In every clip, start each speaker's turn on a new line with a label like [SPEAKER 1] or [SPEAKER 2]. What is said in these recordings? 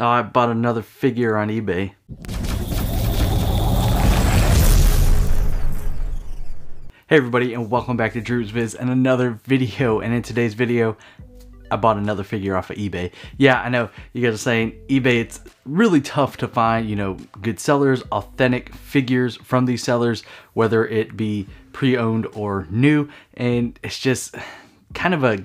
[SPEAKER 1] Oh, I bought another figure on eBay. Hey everybody and welcome back to Droobz Vids and another video and in today's video I bought another figure off of eBay. Yeah, I know you guys are saying eBay it's really tough to find, you know, good sellers, authentic figures from these sellers, whether it be pre-owned or new and it's just kind of a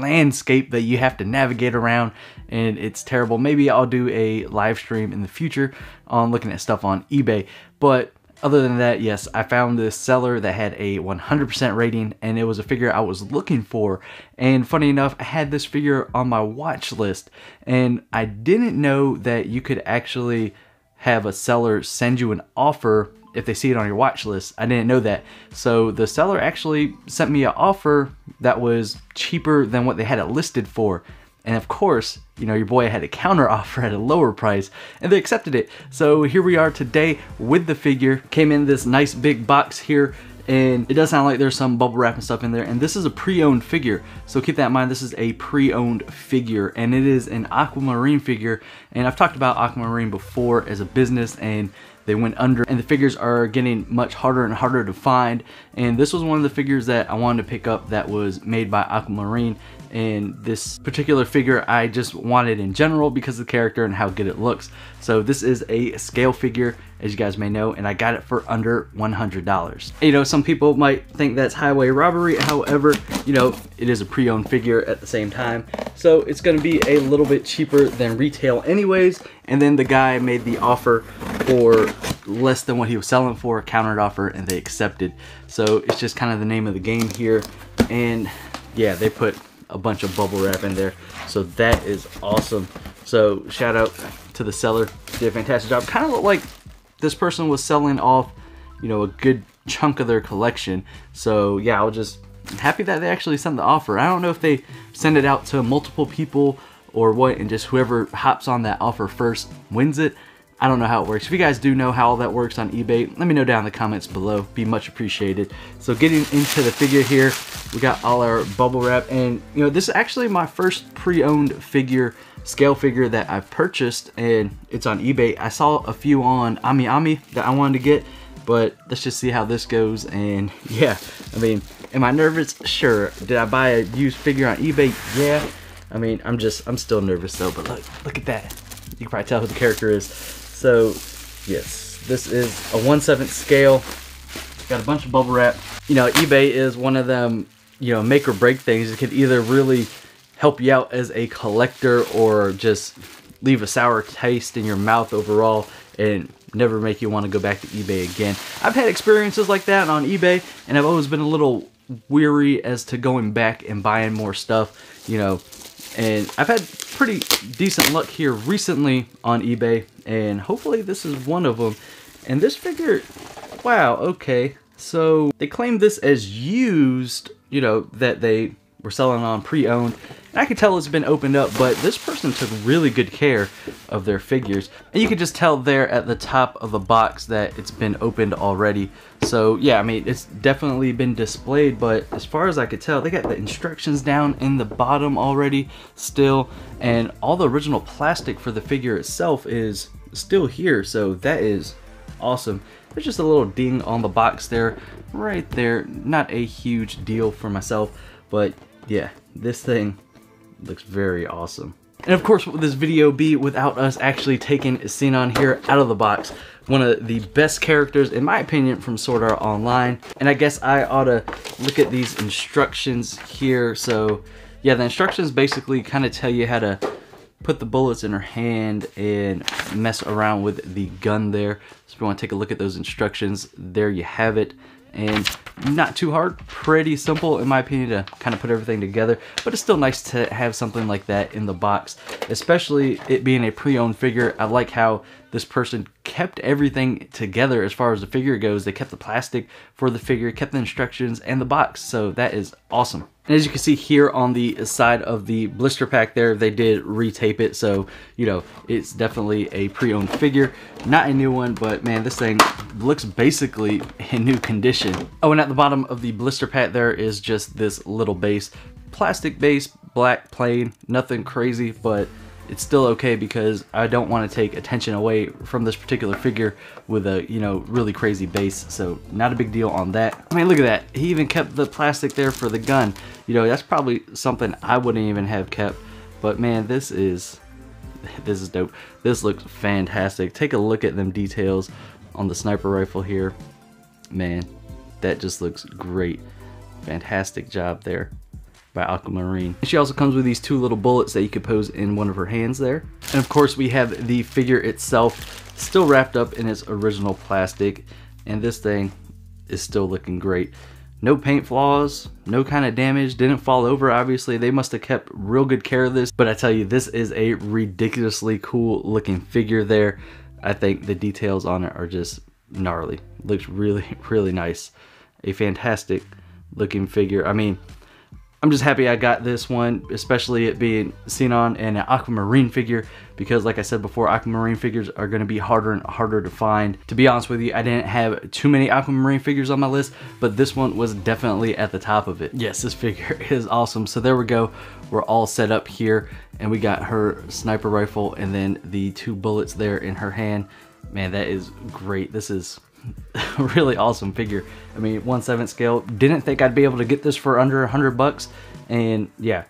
[SPEAKER 1] landscape that you have to navigate around and it's terrible. Maybe I'll do a live stream in the future on looking at stuff on eBay, but other than that, yes, I found this seller that had a 100% rating and it was a figure I was looking for. And funny enough, I had this figure on my watch list and I didn't know that you could actually have a seller send you an offer if they see it on your watch list. I didn't know that. So the seller actually sent me an offer that was cheaper than what they had it listed for. And of course, you know, your boy had a counter offer at a lower price and they accepted it. So here we are today with the figure. Came in this nice big box here and it does sound like there's some bubble wrap and stuff in there and this is a pre-owned figure so keep that in mind this is a pre-owned figure and it is an aquamarine figure and I've talked about aquamarine before as a business and they went under and the figures are getting much harder and harder to find. And this was one of the figures that I wanted to pick up that was made by Aquamarine and this particular figure I just wanted in general because of the character and how good it looks. So this is a scale figure as you guys may know and I got it for under $100. You know some people might think that's highway robbery however you know it is a pre-owned figure at the same time so it's going to be a little bit cheaper than retail anyways and then the guy made the offer for less than what he was selling for, countered offer, and they accepted. So it's just kind of the name of the game here. And yeah, they put a bunch of bubble wrap in there. So that is awesome. So shout out to the seller. Did a fantastic job. Kind of looked like this person was selling off, you know, a good chunk of their collection. So yeah, I was just happy that they actually sent the offer. I don't know if they send it out to multiple people or what and just whoever hops on that offer first wins it. I don't know how it works. If you guys do know how all that works on eBay, let me know down in the comments below. Be much appreciated. So getting into the figure here, we got all our bubble wrap and you know, this is actually my first pre-owned figure, scale figure that I've purchased and it's on eBay. I saw a few on Ami Ami that I wanted to get, but let's just see how this goes and yeah, I mean, am I nervous? Sure. Did I buy a used figure on eBay? Yeah. I mean, I'm just, I'm still nervous though, but look, look at that. You can probably tell who the character is. So, yes, this is a 1 7 scale. Got a bunch of bubble wrap. You know, eBay is one of them, you know, make or break things. It could either really help you out as a collector or just leave a sour taste in your mouth overall and never make you want to go back to eBay again. I've had experiences like that on eBay and I've always been a little weary as to going back and buying more stuff, you know, and I've had pretty decent luck here recently on eBay and hopefully this is one of them and this figure wow okay. So they claim this as used you know that they were selling on pre-owned. And I could tell it's been opened up, but this person took really good care of their figures. And you can just tell there at the top of the box that it's been opened already. So yeah, I mean, it's definitely been displayed, but as far as I could tell, they got the instructions down in the bottom already still. And all the original plastic for the figure itself is still here. So that is awesome. There's just a little ding on the box there, right there. Not a huge deal for myself, but yeah, this thing looks very awesome. And of course, would this video be without us actually taking Sinon here out of the box? One of the best characters, in my opinion, from Sword Art Online. And I guess I ought to look at these instructions here. So, yeah, the instructions basically kind of tell you how to put the bullets in her hand and mess around with the gun there. So if you want to take a look at those instructions, there you have it and not too hard, pretty simple in my opinion to kind of put everything together, but it's still nice to have something like that in the box, especially it being a pre-owned figure. I like how this person kept everything together as far as the figure goes. They kept the plastic for the figure, kept the instructions and the box, so that is awesome. And as you can see here on the side of the blister pack there, they did retape it. So, you know, it's definitely a pre-owned figure. Not a new one, but man, this thing looks basically in new condition. Oh, and at the bottom of the blister pack there is just this little base. Plastic base, black, plain, nothing crazy, but it's still okay because I don't want to take attention away from this particular figure with a, you know, really crazy base. So not a big deal on that. I mean, look at that. He even kept the plastic there for the gun. You know, that's probably something I wouldn't even have kept. But man, this is, this is dope. This looks fantastic. Take a look at them details on the sniper rifle here. Man, that just looks great. Fantastic job there by Aquamarine. She also comes with these two little bullets that you could pose in one of her hands there. And of course we have the figure itself still wrapped up in its original plastic and this thing is still looking great. No paint flaws, no kind of damage, didn't fall over obviously. They must have kept real good care of this. But I tell you, this is a ridiculously cool looking figure there. I think the details on it are just gnarly. Looks really, really nice. A fantastic looking figure. I mean, I'm just happy I got this one, especially it being Sinon and an Aquamarine figure, because like I said before, Aquamarine figures are going to be harder and harder to find. To be honest with you, I didn't have too many Aquamarine figures on my list, but this one was definitely at the top of it. Yes, this figure is awesome. So there we go. We're all set up here, and we got her sniper rifle and then the two bullets there in her hand. Man, that is great. This is really awesome figure. I mean, 1 7 scale. Didn't think I'd be able to get this for under 100 bucks. And yeah,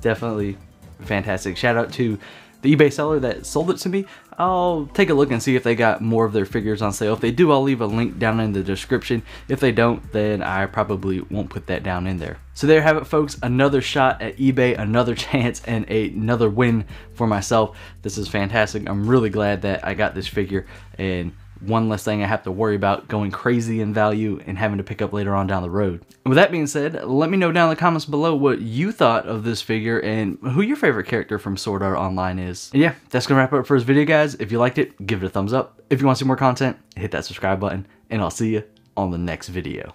[SPEAKER 1] definitely fantastic. Shout out to the eBay seller that sold it to me. I'll take a look and see if they got more of their figures on sale. If they do, I'll leave a link down in the description. If they don't, then I probably won't put that down in there. So there have it, folks. Another shot at eBay, another chance, and another win for myself. This is fantastic. I'm really glad that I got this figure and one less thing I have to worry about going crazy in value and having to pick up later on down the road. With that being said, let me know down in the comments below what you thought of this figure and who your favorite character from Sword Art Online is. And yeah, that's gonna wrap up for this video, guys. If you liked it, give it a thumbs up. If you want to see more content, hit that subscribe button, and I'll see you on the next video.